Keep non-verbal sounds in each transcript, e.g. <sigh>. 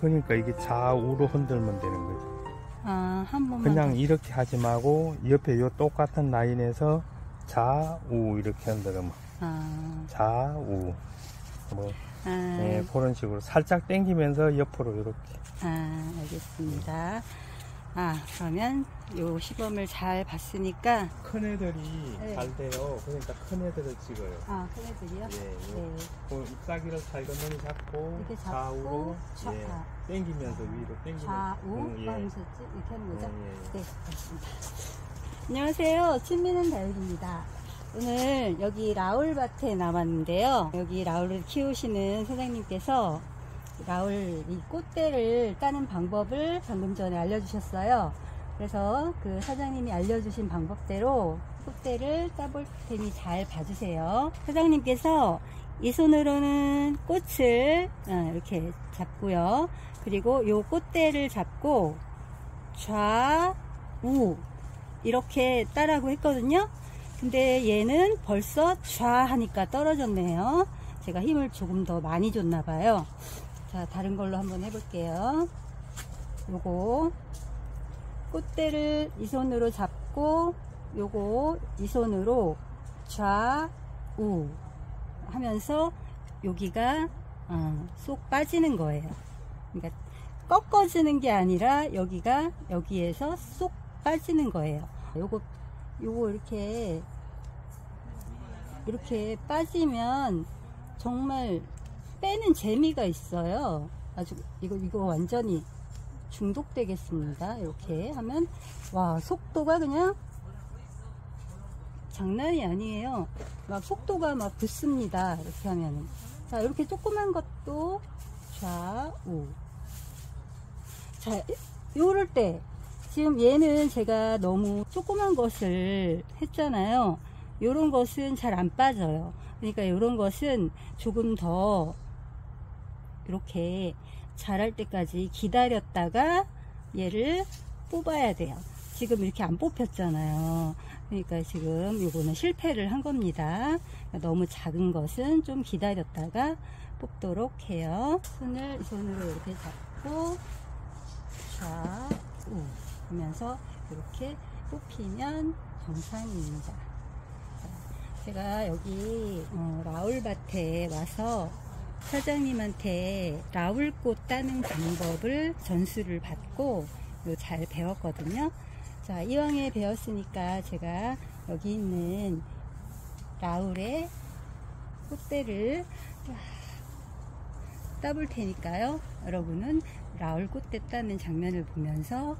그러니까 이게 좌우로 흔들면 되는 거죠. 아, 한 번만. 그냥 더. 이렇게 하지 말고 옆에 요 똑같은 라인에서 좌우 이렇게 흔들면 아, 좌우 뭐 아, 네, 그런 식으로 살짝 당기면서 옆으로 이렇게 아, 알겠습니다. 아, 그러면 요 시범을 잘 봤으니까. 큰 애들이 네. 잘 돼요. 그러니까 큰 애들을 찍어요. 아, 큰애들이요? 예, 예. 네. 그 잎사귀를 살금머니 잡고 이렇게 잡고, 좌우로 좌- 예, 아. 당기면서 위로 당기면서 좌우, 응, 예. 하면서 이렇게 하는 거죠? 예, 예. 네, 알겠습니다. 안녕하세요. 친미는 다육입니다. 오늘 여기 라울밭에 나왔는데요. 여기 라울을 키우시는 사장님께서 라울 이 꽃대를 따는 방법을 방금 전에 알려주셨어요. 그래서 그 사장님이 알려주신 방법대로 꽃대를 따볼 테니 잘 봐주세요. 사장님께서 이 손으로는 꽃을 어, 이렇게 잡고요. 그리고 요 꽃대를 잡고 좌우 이렇게 따라고 했거든요. 근데 얘는 벌써 좌 하니까 떨어졌네요. 제가 힘을 조금 더 많이 줬나 봐요. 자, 다른 걸로 한번 해볼게요. 요거 꽃대를 이 손으로 잡고 요거 이 손으로 좌우 하면서 여기가 어, 쏙 빠지는 거예요. 그러니까 꺾어지는 게 아니라 여기가 여기에서 쏙 빠지는 거예요. 요거 요거 이렇게 이렇게 빠지면 정말 빼는 재미가 있어요. 아주 이거 이거 완전히 중독되겠습니다. 이렇게 하면 와 속도가 그냥 장난이 아니에요. 막 속도가 막 붙습니다. 이렇게 하면은 자 이렇게 조그만 것도 좌우 자 요럴 때 지금 얘는 제가 너무 조그만 것을 했잖아요. 요런 것은 잘 안 빠져요. 그러니까 요런 것은 조금 더 이렇게 자랄 때까지 기다렸다가 얘를 뽑아야 돼요. 지금 이렇게 안 뽑혔잖아요. 그러니까 지금 요거는 실패를 한 겁니다. 너무 작은 것은 좀 기다렸다가 뽑도록 해요. 손을 이 손으로 이렇게 잡고 좌우 하면서 이렇게 뽑히면 정상입니다. 자, 제가 여기 어, 라울밭에 와서 사장님한테 라울꽃 따는 방법을 전수를 받고 요잘 배웠거든요. 자, 이왕에 배웠으니까 제가 여기 있는 라울의 꽃대를 따볼 테니까요. 여러분은 라울 꽃대 따는 장면을 보면서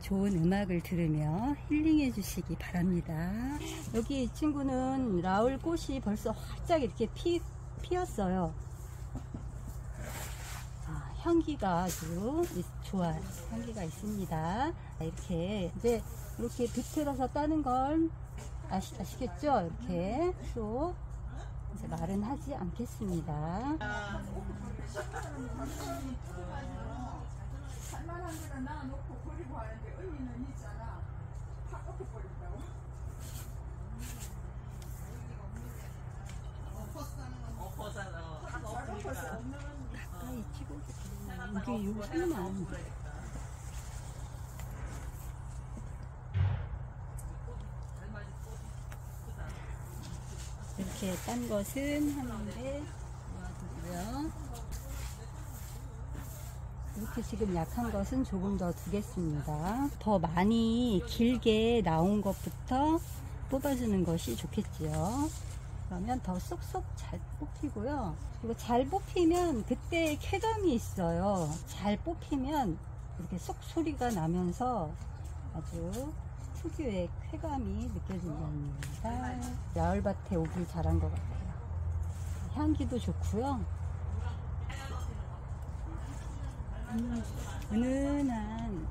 좋은 음악을 들으며 힐링해 주시기 바랍니다. 여기 이 친구는 라울 꽃이 벌써 활짝 이렇게 피, 피었어요. 아, 향기가 아주 있- 좋아요. 향기가 있습니다. 이렇게 이제 이렇게 비틀어서 따는 걸 아시, 아시겠죠? 이렇게 또 이제 말은 하지 않겠습니다. 가까이 찍어줘. 이게 요즘만 이렇게 딴 것은 하는데 놓아두고요. 이렇게 지금 약한 것은 조금 더 두겠습니다. 더 많이 길게 나온 것부터 뽑아주는 것이 좋겠지요. 그러면 더 쏙쏙 잘 뽑히고요. 그리고 잘 뽑히면 그때 쾌감이 있어요. 잘 뽑히면 이렇게 쏙 소리가 나면서 아주 특유의 쾌감이 느껴진답니다. 야울밭에 오길 잘한 것 같아요. 향기도 좋고요. 음, 은은한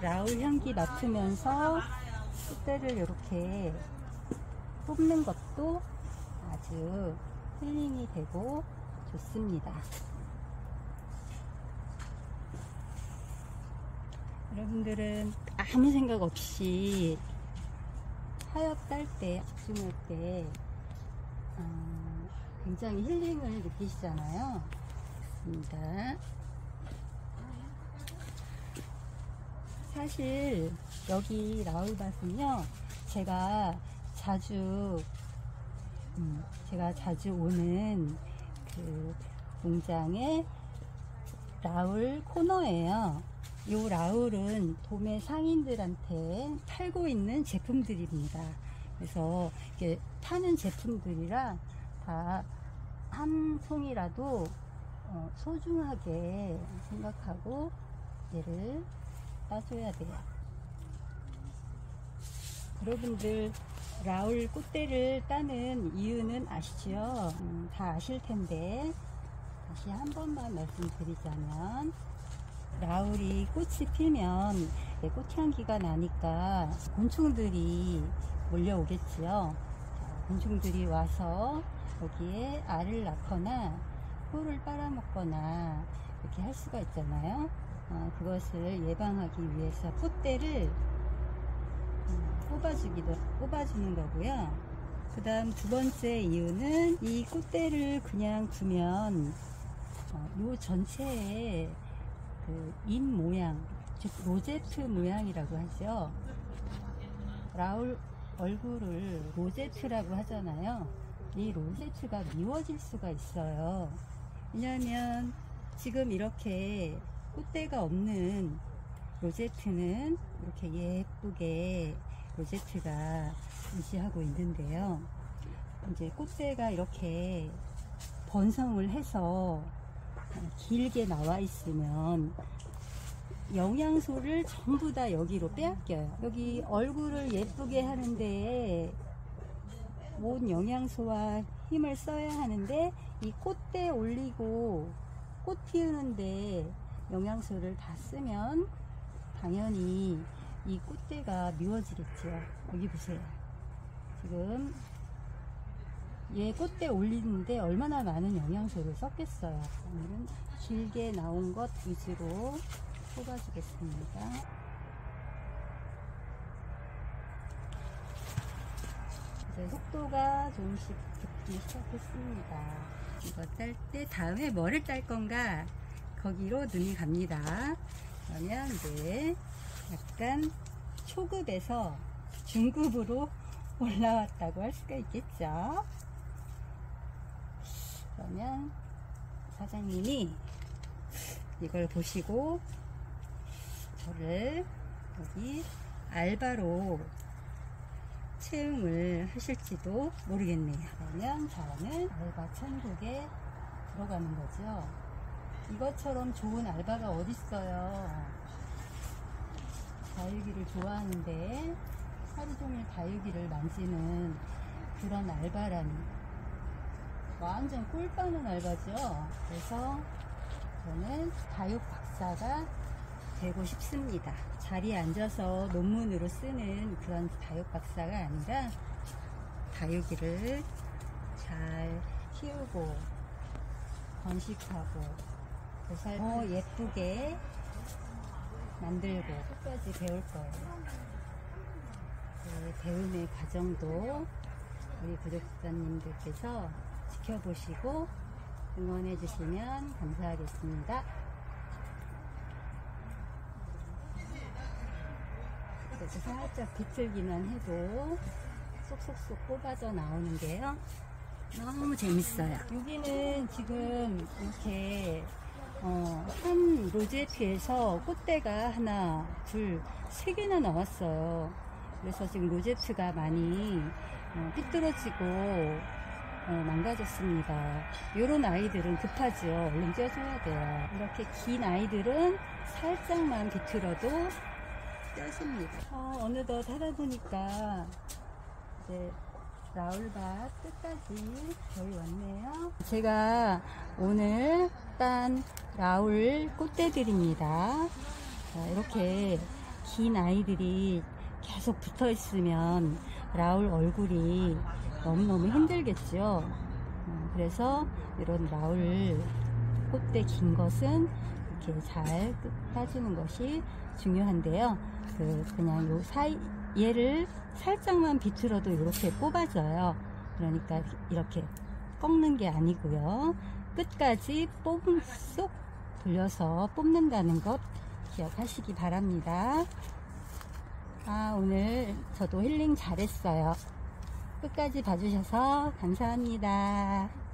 라울 향기 맡으면서 꽃대를 이렇게 뽑는 것도 아주 힐링이 되고 좋습니다. 여러분들은 아무 생각 없이 하엽 딸 때, 압중할 때 어, 굉장히 힐링을 느끼시잖아요. 입니다. 사실 여기 라울밭은요 제가 자주 음, 제가 자주 오는 그 농장의 라울 코너예요. 요 라울은 도매 상인들한테 팔고 있는 제품들입니다. 그래서 이렇게 파는 제품들이라 다 한 송이라도 어, 소중하게 생각하고 얘를 따줘야 돼요. 여러분들 라울 꽃대를 따는 이유는 아시죠? 음, 다 아실 텐데 다시 한 번만 말씀드리자면 라울이 꽃이 피면 네, 꽃향기가 나니까 곤충들이 몰려오겠지요. 자, 곤충들이 와서 여기에 알을 낳거나 꿀을 빨아먹거나 이렇게 할 수가 있잖아요. 어, 그것을 예방하기 위해서 꽃대를 음, 뽑아주기도 뽑아주는 거고요. 그 다음 두 번째 이유는 이 꽃대를 그냥 두면 어, 요 전체에 그 잎 모양, 즉 로제트 모양이라고 하죠. 라울 얼굴을 로제트라고 하잖아요. 이 로제트가 미워질 수가 있어요. 왜냐하면 지금 이렇게 꽃대가 없는 로제트는 이렇게 예쁘게 로제트가 유지하고 있는데요. 이제 꽃대가 이렇게 번성을 해서 길게 나와 있으면 영양소를 전부 다 여기로 빼앗겨요. 여기 얼굴을 예쁘게 하는데 온 영양소와 힘을 써야 하는데 이 꽃대 올리고 꽃 피우는데 영양소를 다 쓰면 당연히 이 꽃대가 미워지겠죠. 여기 보세요. 지금 얘 꽃대 올리는데 얼마나 많은 영양소를 썼겠어요. 오늘은 길게 나온 것 위주로 뽑아주겠습니다. 이제 속도가 조금씩 붙기 시작했습니다. 이거 딸 때 다음에 뭐를 딸 건가? 거기로 눈이 갑니다. 그러면 이제 약간 초급에서 중급으로 <laughs> 올라왔다고 할 수가 있겠죠. 그러면 사장님이 이걸 보시고 저를 여기 알바로 채용을 하실지도 모르겠네요. 그러면 저는 알바 천국에 들어가는 거죠. 이것처럼 좋은 알바가 어딨어요. 다육이를 좋아하는데 하루 종일 다육이를 만지는 그런 알바라니 완전 꿀 빠는 알바죠. 그래서 저는 다육 박사가 되고 싶습니다. 자리에 앉아서 논문으로 쓰는 그런 다육 박사가 아니라 다육이를 잘 키우고 번식하고 더 예쁘게 만들고 끝까지 배울 거예요. 그 배움의 과정도 우리 구독자님들께서 지켜보시고 응원해 주시면 감사하겠습니다. 이렇게 살짝 비틀기만 해도 쏙쏙쏙 뽑아져 나오는 게요. 너무 재밌어요. 여기는 지금 이렇게 어, 한 로제트에서 꽃대가 하나, 둘, 세 개나 나왔어요. 그래서 지금 로제트가 많이 어, 삐뚤어지고 어, 망가졌습니다. 이런 아이들은 급하죠. 얼른 떼어줘야 돼요. 이렇게 긴 아이들은 살짝만 비틀어도 떼어집니다. 어, 어느덧 하다 보니까 이제 라울밭 끝까지 거의 왔네요. 제가 오늘 딴 라울 꽃대들입니다. 자, 이렇게 긴 아이들이 계속 붙어 있으면 라울 얼굴이 너무너무 힘들겠죠. 어, 그래서 이런 라울 꽃대 긴 것은 이렇게 잘 따주는 것이 중요한데요. 그 그냥 요 사이 얘를 살짝만 비틀어도 이렇게 뽑아져요. 그러니까 이렇게 꺾는 게 아니고요. 끝까지 뽑음 쏙 돌려서 뽑는다는 것 기억하시기 바랍니다. 아, 오늘 저도 힐링 잘했어요. 끝까지 봐주셔서 감사합니다.